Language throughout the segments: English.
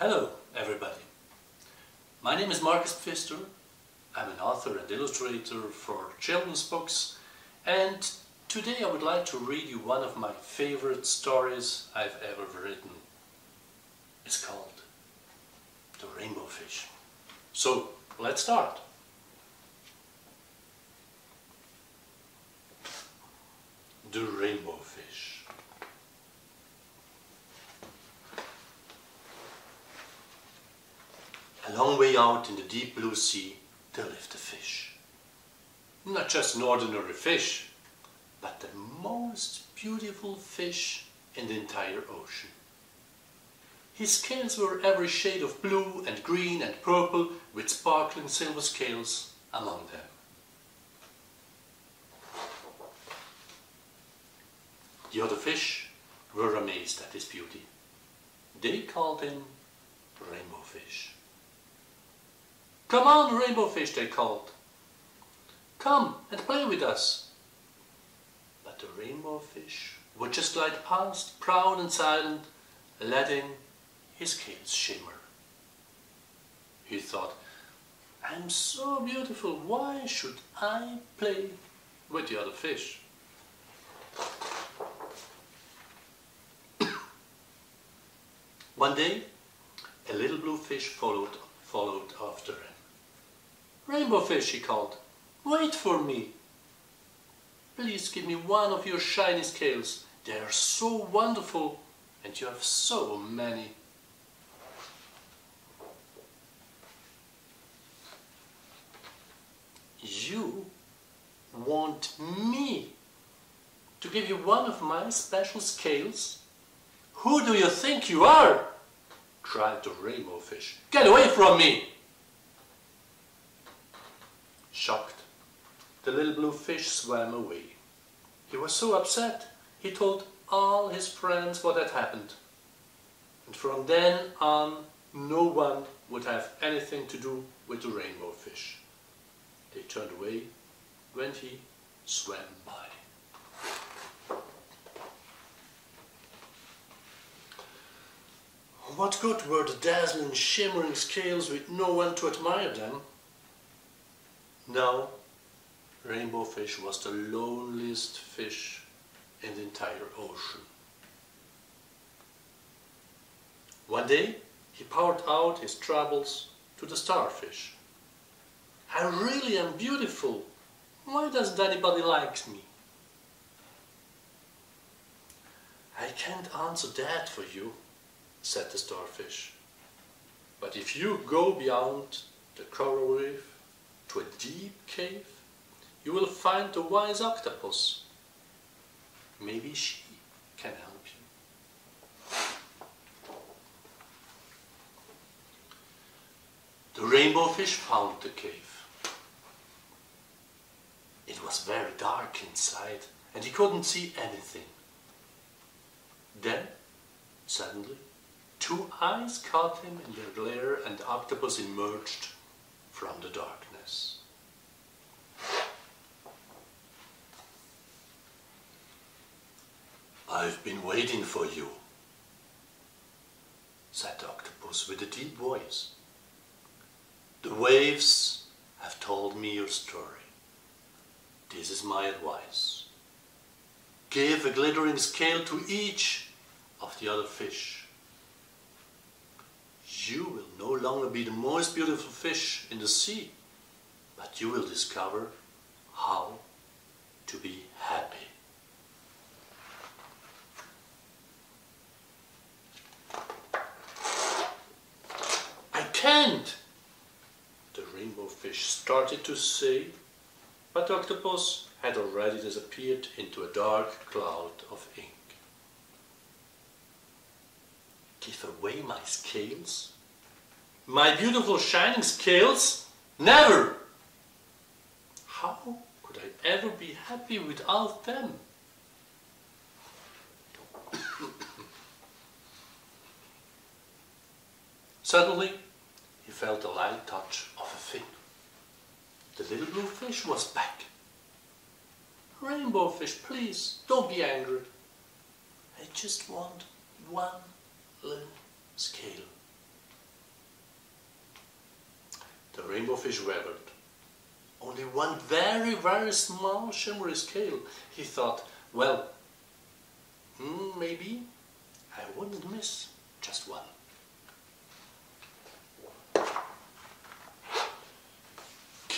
Hello, everybody. My name is Marcus Pfister. I'm an author and illustrator for children's books, and today I would like to read you one of my favorite stories I've ever written. It's called The Rainbow Fish. So, let's start. The Rainbow Fish. A long way out in the deep blue sea, there lived a fish. Not just an ordinary fish, but the most beautiful fish in the entire ocean. His scales were every shade of blue and green and purple with sparkling silver scales among them. The other fish were amazed at his beauty. They called him Rainbow Fish. Come on, Rainbow Fish, they called. Come and play with us. But the Rainbow Fish would just glide past, proud and silent, letting his scales shimmer. He thought, I'm so beautiful, why should I play with the other fish? One day, a little blue fish followed, followed after him. Rainbow fish, he called, wait for me. Please give me one of your shiny scales. They are so wonderful and you have so many. You want me to give you one of my special scales? Who do you think you are? cried the rainbow fish. Get away from me! Shocked, the little blue fish swam away. He was so upset, he told all his friends what had happened. And from then on, no one would have anything to do with the rainbow fish. They turned away when he swam by. What good were the dazzling, shimmering scales with no one to admire them? Now, rainbow fish was the loneliest fish in the entire ocean. One day, he poured out his troubles to the starfish. I really am beautiful. Why doesn't anybody like me? I can't answer that for you, said the starfish. But if you go beyond the coral reef cave, you will find the wise octopus. Maybe she can help you. The rainbow fish found the cave. It was very dark inside and he couldn't see anything. Then, suddenly, Two eyes caught him in their glare and the octopus emerged from the darkness. I've been waiting for you, said the octopus with a deep voice. The waves have told me your story. This is my advice. Give a glittering scale to each of the other fish you will no longer be the most beautiful fish in the sea, but you will discover how to be happy. I can't, the rainbow fish started to say, but the octopus had already disappeared into a dark cloud of ink. Give away my scales? My beautiful shining scales? Never! How could I ever be happy without them? Suddenly, he felt the light touch of a fin. The little blue fish was back. Rainbow fish, please, don't be angry. I just want one little scale. The rainbow fish wavered. Only one very, very small shimmery scale. He thought, well, hmm, maybe I wouldn't miss just one.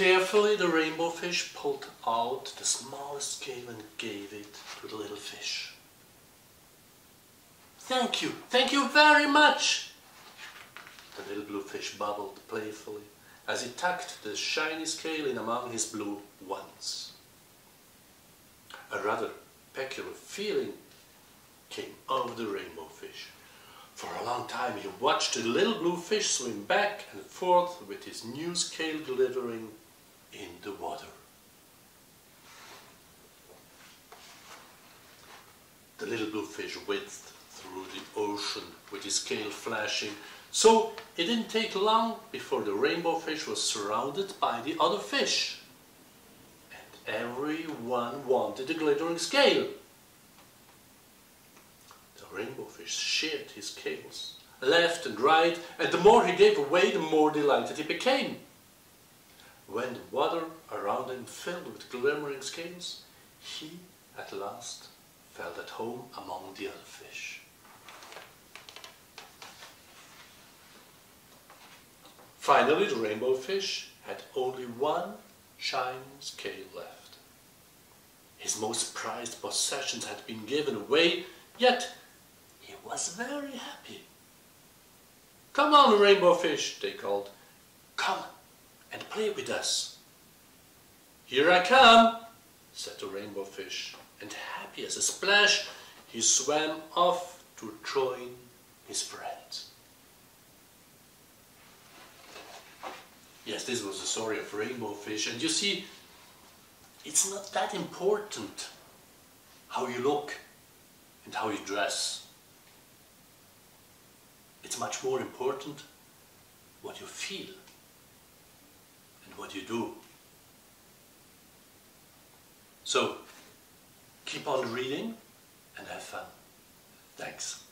Carefully the rainbow fish pulled out the smallest scale and gave it to the little fish. Thank you, thank you very much, the little blue fish bubbled playfully as he tucked the shiny scale in among his blue ones. A rather peculiar feeling came over the rainbow fish. For a long time he watched the little blue fish swim back and forth with his new scale glittering in the water. The little blue fish whizzed through the ocean with his scale flashing, so it didn't take long before the rainbow fish was surrounded by the other fish. And everyone wanted the glittering scale. The rainbow fish shared his scales left and right, and the more he gave away, the more delighted he became. When the water around him filled with glimmering scales, he at last felt at home among the other fish. Finally, the rainbow fish had only one shining scale left. His most prized possessions had been given away, yet he was very happy. Come on, rainbow fish, they called. Come, and play with us. Here I come, said the rainbow fish, and happy as a splash, he swam off to join his friends. Yes, this was the story of rainbow fish, and you see, it's not that important how you look and how you dress. It's much more important what you feel what you do. So, keep on reading and have fun. Thanks.